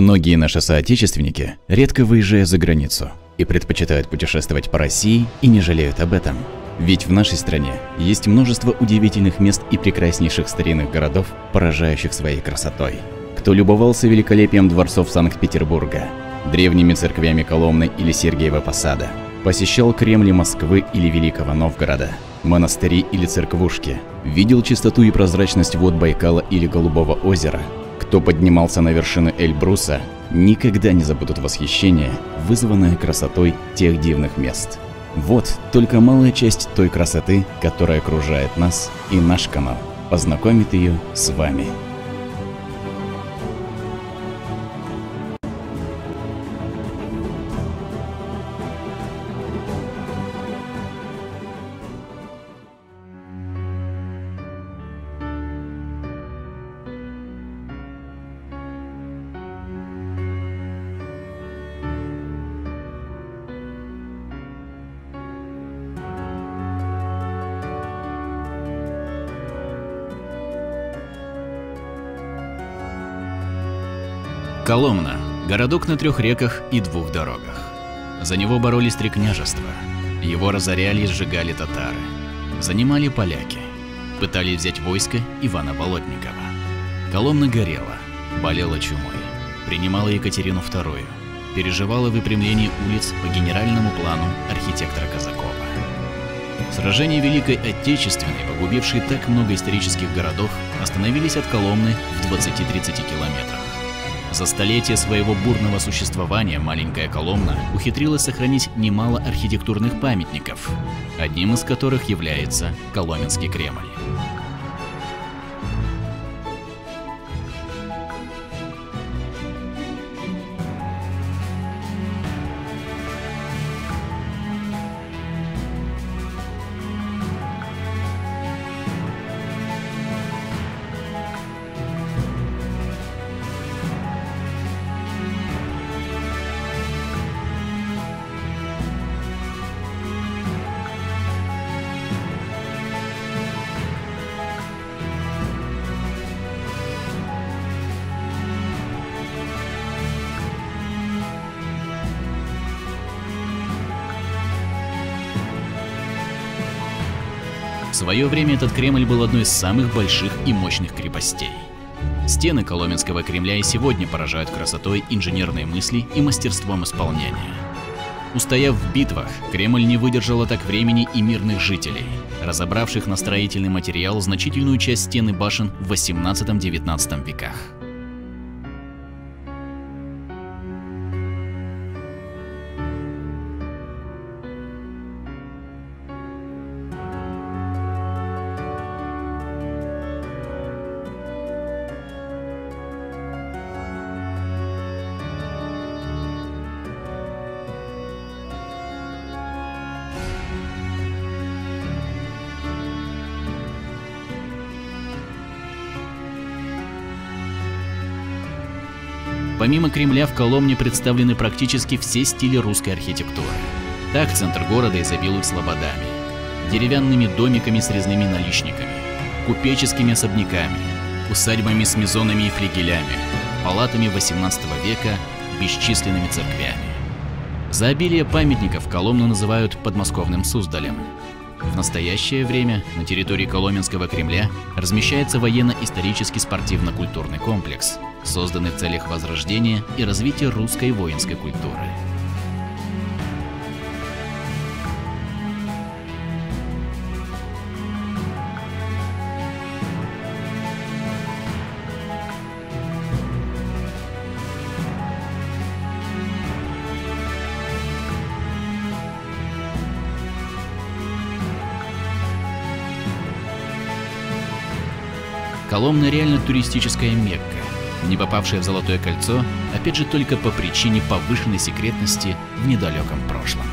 Многие наши соотечественники редко выезжают за границу и предпочитают путешествовать по России и не жалеют об этом. Ведь в нашей стране есть множество удивительных мест и прекраснейших старинных городов, поражающих своей красотой. Кто любовался великолепием дворцов Санкт-Петербурга, древними церквями Коломны или Сергиева Посада, посещал Кремли Москвы или Великого Новгорода, монастыри или церквушки, видел чистоту и прозрачность вод Байкала или Голубого озера, кто поднимался на вершины Эльбруса, никогда не забудут восхищение, вызванное красотой тех дивных мест. Вот только малая часть той красоты, которая окружает нас и наш канал, познакомит ее с вами. Коломна – городок на трех реках и двух дорогах. За него боролись три княжества. Его разоряли и сжигали татары. Занимали поляки. Пытались взять войско Ивана Болотникова. Коломна горела, болела чумой. Принимала Екатерину II. Переживала выпрямление улиц по генеральному плану архитектора Казакова. Сражения Великой Отечественной, погубившие так много исторических городов, остановились от Коломны в 20-30 километрах. За столетия своего бурного существования маленькая Коломна ухитрилась сохранить немало архитектурных памятников, одним из которых является Коломенский Кремль. Свое время этот Кремль был одной из самых больших и мощных крепостей. Стены Коломенского Кремля и сегодня поражают красотой инженерной мысли и мастерством исполнения. Устояв в битвах, Кремль не выдержал так времени и мирных жителей, разобравших на строительный материал значительную часть стены башен в 18-19 веках. Помимо Кремля в Коломне представлены практически все стили русской архитектуры. Так центр города изобилует слободами, деревянными домиками с резными наличниками, купеческими особняками, усадьбами с мезонами и флигелями, палатами 18 века, бесчисленными церквями. За обилие памятников Коломну называют подмосковным Суздалем. В настоящее время на территории Коломенского Кремля размещается военно-исторический спортивно-культурный комплекс, созданный в целях возрождения и развития русской воинской культуры. Коломна реально туристическая Мекка, не попавшая в Золотое кольцо, опять же только по причине повышенной секретности в недалеком прошлом.